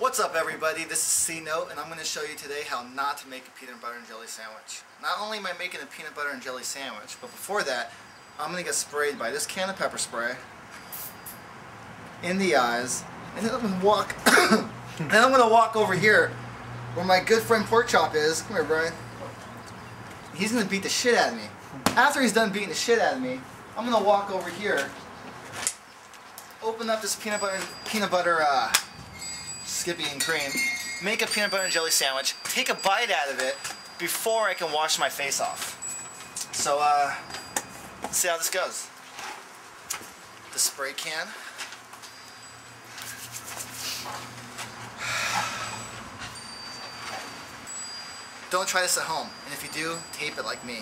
What's up everybody, this is C-Note and I'm going to show you today how not to make a peanut butter and jelly sandwich. Not only am I making a peanut butter and jelly sandwich, but before that, I'm going to get sprayed by this can of pepper spray in the eyes, and then I'm going to walk, and I'm going to walk over here where my good friend Pork Chop is. Come here Brian. He's going to beat the shit out of me. After he's done beating the shit out of me, I'm going to walk over here, open up this peanut butter, peanut butter, uh, Skippy and cream, make a peanut butter and jelly sandwich, take a bite out of it before I can wash my face off. So, uh, let's see how this goes. The spray can. Don't try this at home, and if you do, tape it like me.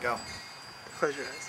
Go. Close your eyes.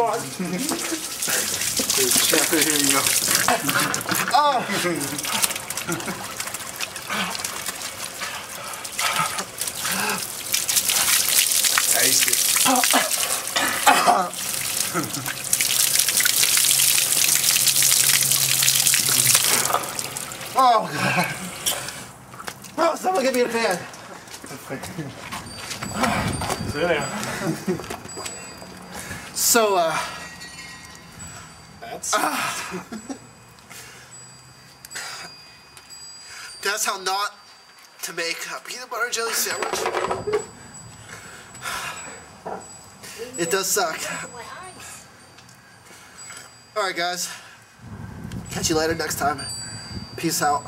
on. Chef, here you go. Oh. Taste it. Oh, God. Oh, someone give me a pan. Sit down. So, uh, That's That's how not to make a peanut butter jelly sandwich. It does suck. Alright, guys. Catch you later next time. Peace out.